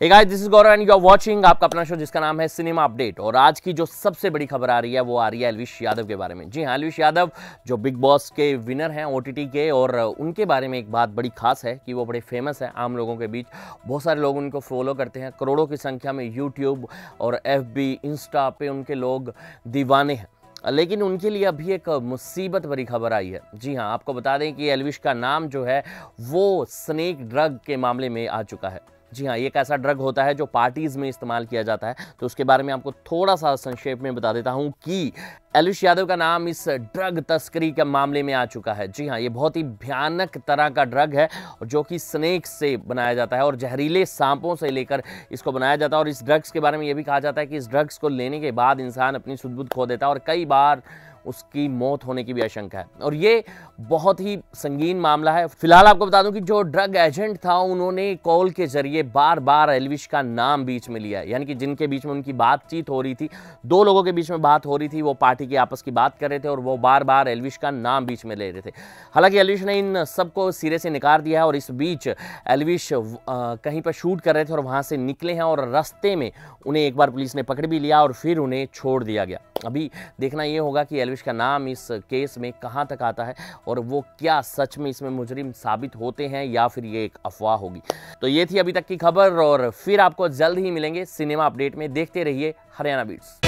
This is Gaurav and you are watching आपका अपना show जिसका नाम है सिनेमा अपडेट और आज की जो सबसे बड़ी खबर आ रही है वो आ रही है अलविश यादव के बारे में। जी हाँ एलविश यादव जो बिग बॉस के विनर हैं ओटीटी के और उनके बारे में एक बात बड़ी खास है कि वो बड़े फ़ेमस है आम लोगों के बीच। बहुत सारे लोग उनको फॉलो करते हैं, करोड़ों की संख्या में यूट्यूब और एफ़ इंस्टा पे उनके लोग दीवाने हैं। लेकिन उनके लिए अभी एक मुसीबत भरी खबर आई है। जी हाँ आपको बता दें कि एलविश का नाम जो है वो स्नेक ड्रग के मामले में आ चुका है। जी हाँ एक ऐसा ड्रग होता है जो पार्टीज़ में इस्तेमाल किया जाता है। तो उसके बारे में आपको थोड़ा सा संक्षेप में बता देता हूँ कि एलुष यादव का नाम इस ड्रग तस्करी के मामले में आ चुका है। जी हाँ ये बहुत ही भयानक तरह का ड्रग है जो कि स्नेक से बनाया जाता है और जहरीले सांपों से लेकर इसको बनाया जाता है और इस ड्रग्स के बारे में ये भी कहा जाता है कि इस ड्रग्स को लेने के बाद इंसान अपनी सुदबुद खो देता है और कई बार उसकी मौत होने की भी आशंका है। और ये बहुत ही संगीन मामला है। फ़िलहाल आपको बता दूँ कि जो ड्रग एजेंट था, उन्होंने कॉल के ज़रिए बार बार एलविश का नाम बीच में लिया यानी कि जिनके बीच में उनकी बातचीत हो रही थी, दो लोगों के बीच में बात हो रही थी, वो पार्टी की आपस की बात कर रहे थे और वो बार बार एलविश का नाम बीच में ले रहे थे। हालाँकि एलविश ने इन सबको सिरे से निकाल दिया है और इस बीच एलविश कहीं पर शूट कर रहे थे और वहाँ से निकले हैं और रास्ते में उन्हें एक बार पुलिस ने पकड़ भी लिया और फिर उन्हें छोड़ दिया गया। अभी देखना ये होगा कि एलविश का नाम इस केस में कहाँ तक आता है और वो क्या सच में इसमें मुजरिम साबित होते हैं या फिर ये एक अफवाह होगी। तो ये थी अभी तक की खबर और फिर आपको जल्द ही मिलेंगे सिनेमा अपडेट में। देखते रहिए हरियाणा बीट्स।